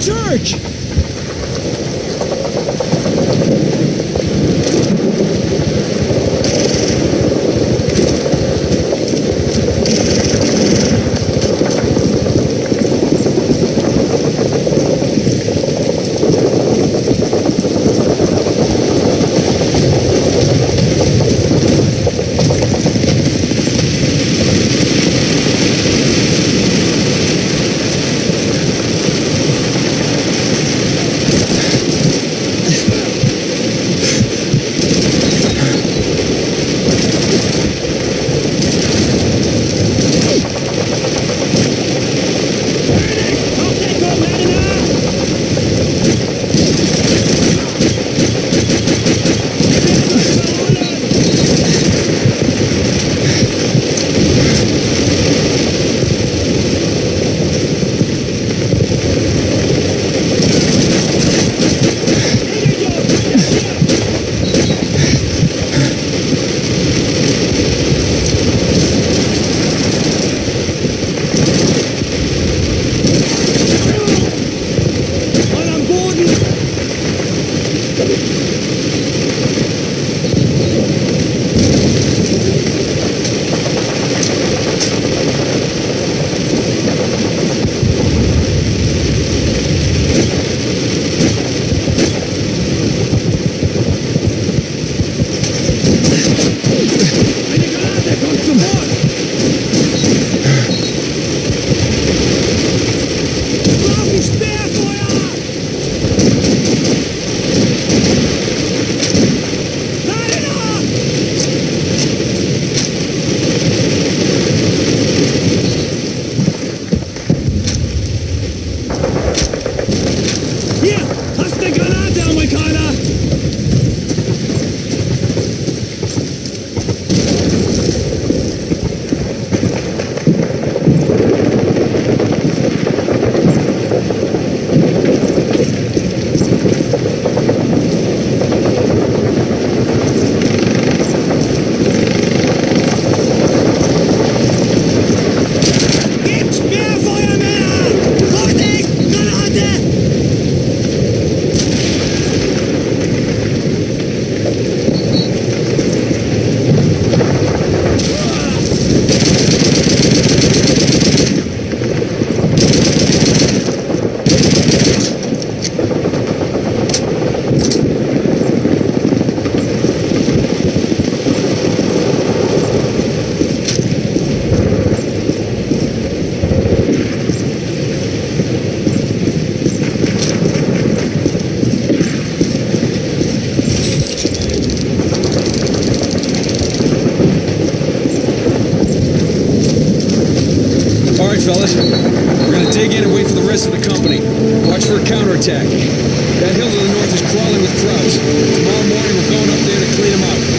church. Fellas. We're gonna dig in and wait for the rest of the company. Watch for a counterattack. That hill to the north is crawling with Krauts. Tomorrow morning we're going up there to clean them out.